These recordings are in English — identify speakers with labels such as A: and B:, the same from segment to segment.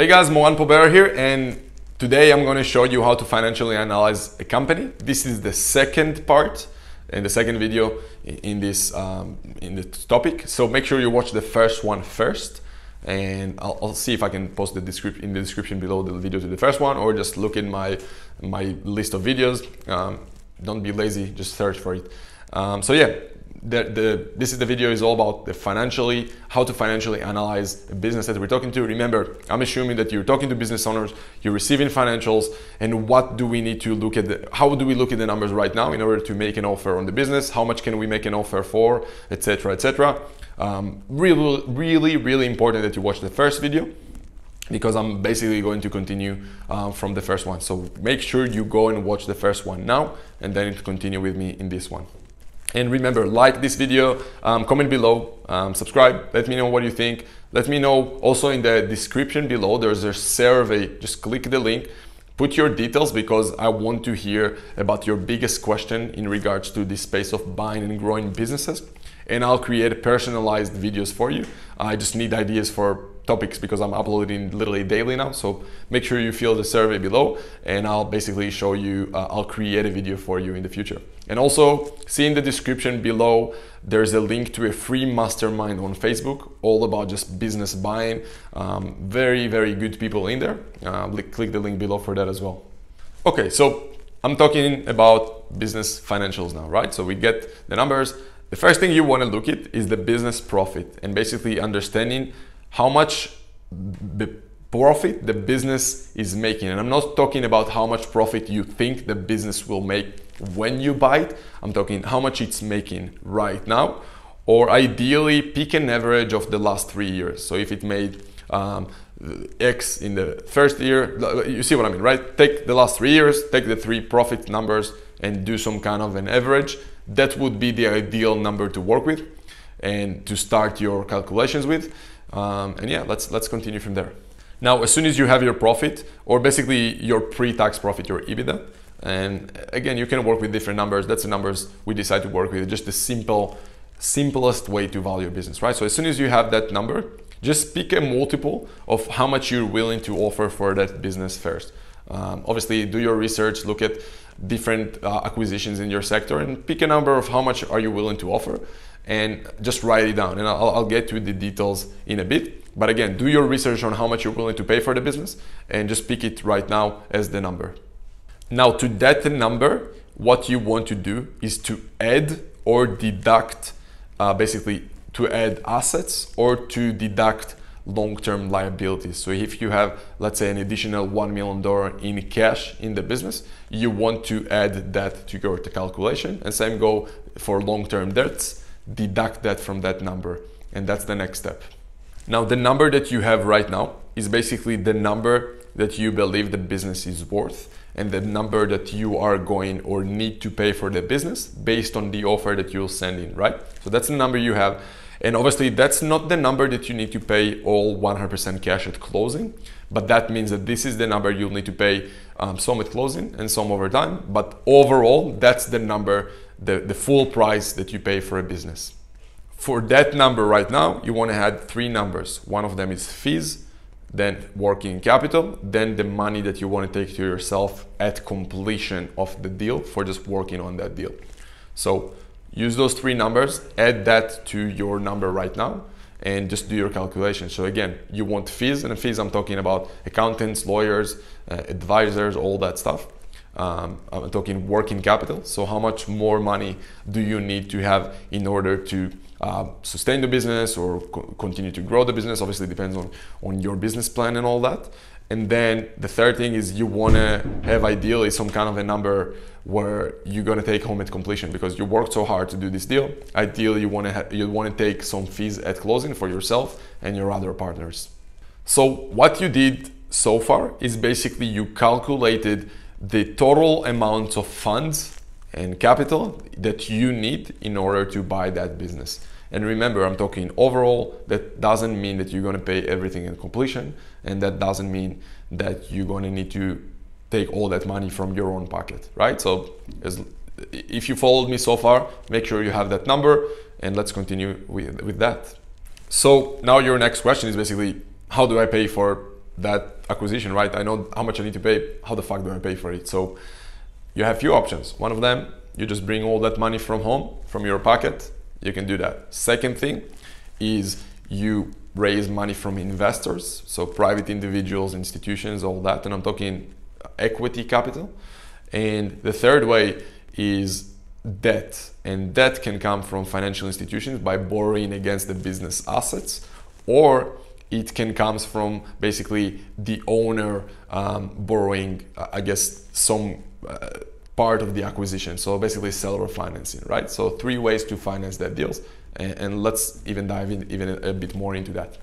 A: Hey guys, Moran Pober here, and today I'm going to show you how to financially analyze a company. This is the second part and the second video in this um, in this topic. So make sure you watch the first one first, and I'll, I'll see if I can post the description in the description below the video to the first one, or just look in my my list of videos. Um, don't be lazy, just search for it. Um, so yeah, the, the, this is the video is all about the financially how to financially analyze a business that we're talking to remember i'm assuming that you're talking to business owners you're receiving financials and what do we need to look at the, how do we look at the numbers right now in order to make an offer on the business how much can we make an offer for etc etc um, really really really important that you watch the first video because I'm basically going to continue uh, from the first one. So make sure you go and watch the first one now and then continue with me in this one. And remember, like this video, um, comment below, um, subscribe, let me know what you think. Let me know also in the description below, there's a survey. Just click the link, put your details because I want to hear about your biggest question in regards to the space of buying and growing businesses. And I'll create personalized videos for you. I just need ideas for topics because I'm uploading literally daily now. So make sure you fill the survey below and I'll basically show you, uh, I'll create a video for you in the future. And also see in the description below, there's a link to a free mastermind on Facebook, all about just business buying. Um, very, very good people in there. Uh, click the link below for that as well. Okay, so I'm talking about business financials now, right? So we get the numbers. The first thing you want to look at is the business profit and basically understanding how much the profit the business is making. And I'm not talking about how much profit you think the business will make when you buy it. I'm talking how much it's making right now, or ideally pick an average of the last three years. So if it made um, X in the first year, you see what I mean, right? Take the last three years, take the three profit numbers and do some kind of an average. That would be the ideal number to work with and to start your calculations with. Um, and yeah, let's, let's continue from there. Now, as soon as you have your profit, or basically your pre-tax profit, your EBITDA, and again, you can work with different numbers. That's the numbers we decide to work with. Just the simple, simplest way to value your business, right? So as soon as you have that number, just pick a multiple of how much you're willing to offer for that business first. Um, obviously, do your research, look at different uh, acquisitions in your sector, and pick a number of how much are you willing to offer and just write it down. And I'll, I'll get to the details in a bit. But again, do your research on how much you're willing to pay for the business and just pick it right now as the number. Now, to that number, what you want to do is to add or deduct, uh, basically, to add assets or to deduct long-term liabilities. So if you have, let's say, an additional $1 million in cash in the business, you want to add that to your calculation. And same go for long-term debts deduct that from that number. And that's the next step. Now, the number that you have right now is basically the number that you believe the business is worth and the number that you are going or need to pay for the business based on the offer that you'll send in, right? So that's the number you have. And obviously, that's not the number that you need to pay all 100% cash at closing, but that means that this is the number you'll need to pay um, some at closing and some over time. But overall, that's the number the, the full price that you pay for a business. For that number right now, you want to add three numbers. One of them is fees, then working capital, then the money that you want to take to yourself at completion of the deal for just working on that deal. So use those three numbers, add that to your number right now, and just do your calculation. So again, you want fees, and fees I'm talking about accountants, lawyers, uh, advisors, all that stuff. Um, I'm talking working capital. So how much more money do you need to have in order to uh, sustain the business or co continue to grow the business? Obviously, depends on on your business plan and all that. And then the third thing is you want to have ideally some kind of a number where you're going to take home at completion because you worked so hard to do this deal. Ideally, you want to you want to take some fees at closing for yourself and your other partners. So what you did so far is basically you calculated the total amount of funds and capital that you need in order to buy that business. And remember, I'm talking overall, that doesn't mean that you're going to pay everything in completion. And that doesn't mean that you're going to need to take all that money from your own pocket, right? So as, if you followed me so far, make sure you have that number and let's continue with, with that. So now your next question is basically, how do I pay for that acquisition, right? I know how much I need to pay. How the fuck do I pay for it? So you have few options. One of them, you just bring all that money from home, from your pocket. You can do that. Second thing is you raise money from investors, so private individuals, institutions, all that. And I'm talking equity capital. And the third way is debt. And debt can come from financial institutions by borrowing against the business assets, or it can comes from basically the owner um, borrowing, uh, I guess, some uh, part of the acquisition. So basically seller financing, right? So three ways to finance that deals. And, and let's even dive in even a, a bit more into that.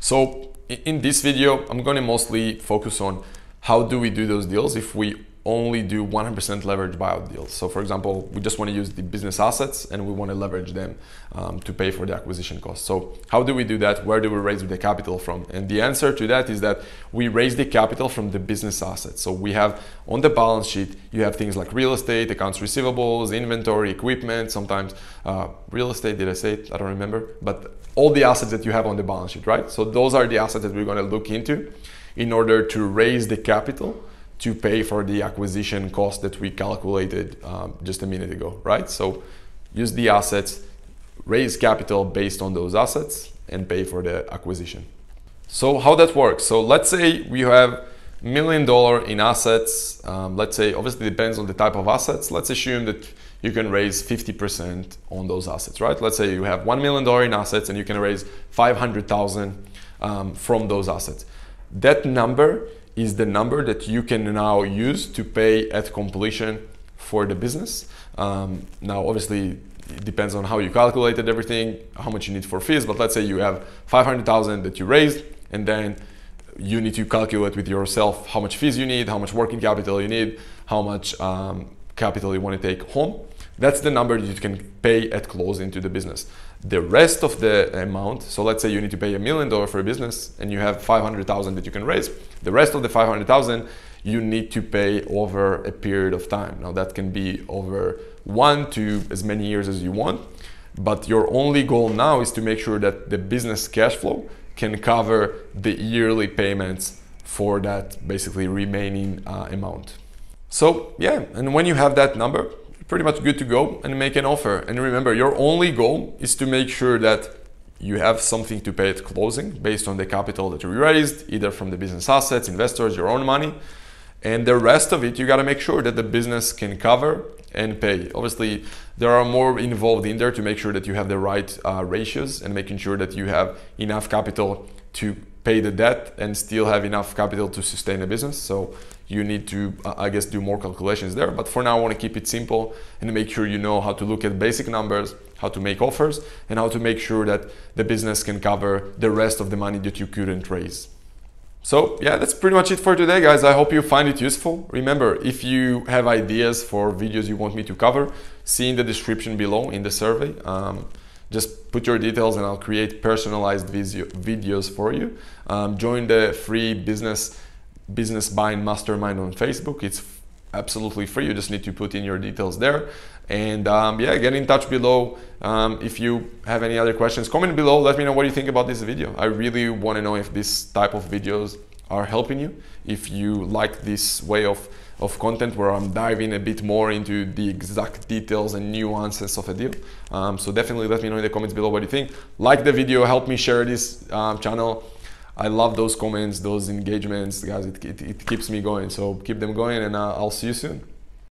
A: So in this video, I'm going to mostly focus on how do we do those deals if we only do 100% leverage buyout deals. So for example, we just want to use the business assets and we want to leverage them um, to pay for the acquisition cost. So how do we do that? Where do we raise the capital from? And the answer to that is that we raise the capital from the business assets. So we have on the balance sheet, you have things like real estate, accounts receivables, inventory, equipment, sometimes uh, real estate, did I say it? I don't remember, but all the assets that you have on the balance sheet, right? So those are the assets that we're going to look into in order to raise the capital to pay for the acquisition cost that we calculated um, just a minute ago, right? So use the assets, raise capital based on those assets and pay for the acquisition. So how that works? So let's say we have million dollar in assets. Um, let's say obviously depends on the type of assets. Let's assume that you can raise 50% on those assets, right? Let's say you have $1 million in assets and you can raise 500,000 um, from those assets. That number is the number that you can now use to pay at completion for the business. Um, now, obviously, it depends on how you calculated everything, how much you need for fees. But let's say you have 500,000 that you raised, and then you need to calculate with yourself how much fees you need, how much working capital you need, how much um, capital you want to take home. That's the number you can pay at close into the business. The rest of the amount, so let's say you need to pay a million dollars for a business and you have 500,000 that you can raise. The rest of the 500,000 you need to pay over a period of time. Now that can be over one to as many years as you want, but your only goal now is to make sure that the business cash flow can cover the yearly payments for that basically remaining uh, amount. So yeah, and when you have that number, pretty much good to go and make an offer. And remember, your only goal is to make sure that you have something to pay at closing based on the capital that you raised, either from the business assets, investors, your own money. And the rest of it, you got to make sure that the business can cover and pay. Obviously, there are more involved in there to make sure that you have the right uh, ratios and making sure that you have enough capital to pay the debt and still have enough capital to sustain a business. So you need to, I guess, do more calculations there. But for now, I want to keep it simple and make sure you know how to look at basic numbers, how to make offers, and how to make sure that the business can cover the rest of the money that you couldn't raise. So yeah, that's pretty much it for today, guys. I hope you find it useful. Remember, if you have ideas for videos you want me to cover, see in the description below in the survey. Um, just put your details and I'll create personalized video, videos for you. Um, join the free business business buying mastermind on Facebook. It's absolutely free. You just need to put in your details there. And um, yeah, get in touch below. Um, if you have any other questions, comment below. Let me know what you think about this video. I really want to know if this type of videos are helping you. If you like this way of, of content where I'm diving a bit more into the exact details and nuances of a deal. Um, so definitely let me know in the comments below what you think. Like the video, help me share this um, channel I love those comments, those engagements, guys. It, it, it keeps me going. So keep them going, and uh, I'll see you soon.